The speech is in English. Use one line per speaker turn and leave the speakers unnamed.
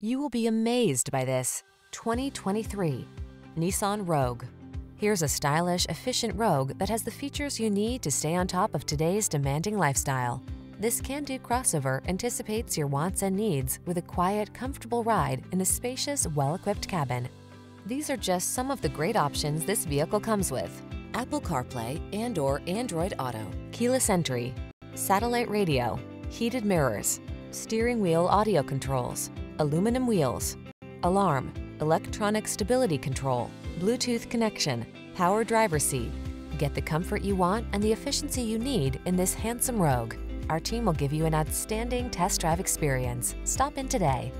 You will be amazed by this 2023 Nissan Rogue. Here's a stylish, efficient Rogue that has the features you need to stay on top of today's demanding lifestyle. This can-do crossover anticipates your wants and needs with a quiet, comfortable ride in a spacious, well-equipped cabin. These are just some of the great options this vehicle comes with. Apple CarPlay and or Android Auto, keyless entry, satellite radio, heated mirrors, steering wheel audio controls, aluminum wheels, alarm, electronic stability control, Bluetooth connection, power driver seat. Get the comfort you want and the efficiency you need in this handsome Rogue. Our team will give you an outstanding test drive experience. Stop in today.